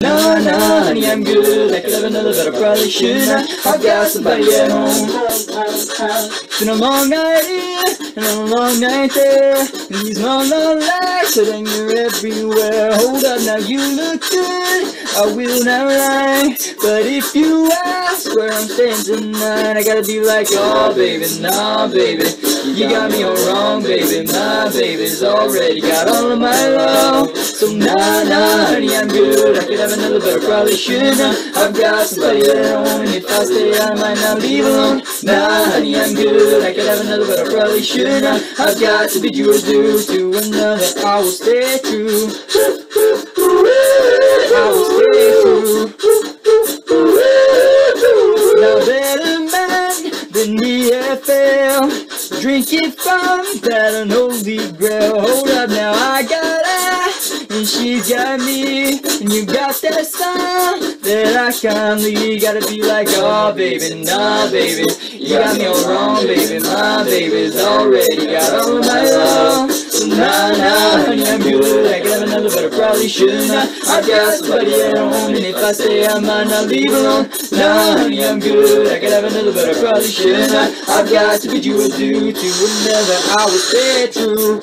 Nah, nah, honey, I'm good. I could have another, but I probably shouldn't. I've got somebody at home. It's been a long night here, and a long night there. And These long, long nights, so then you're everywhere. Hold up, now you look good. I will not lie, but if you ask where I'm staying tonight, I gotta be like, oh, baby, nah, baby. You got me all wrong, baby. My baby's already got all of my love. So nah, nah, I'm good. I could have another, but I probably shouldn't. I've got somebody at home, and if I stay, I might not leave alone. Nah, honey, I'm good. I could have another, but I probably shouldn't. I've got to be you a due to another. I will stay true. I will stay true. Now better man than the FL Drinking from that unholy grail Hold up now I got she got me And you got that style That I can't leave Gotta be like oh baby, nah baby You got me all wrong baby My baby's already got all of my love So nah nah honey I'm good. I could have another but I probably shouldn't. I've got somebody at home And if I stay I might not leave alone. Nah honey I'm good. I could have another but I probably shouldn't. I've got to be you a due to another I will stay true